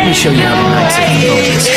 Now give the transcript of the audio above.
Let me show you how the Knights of the conquer